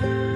Bye.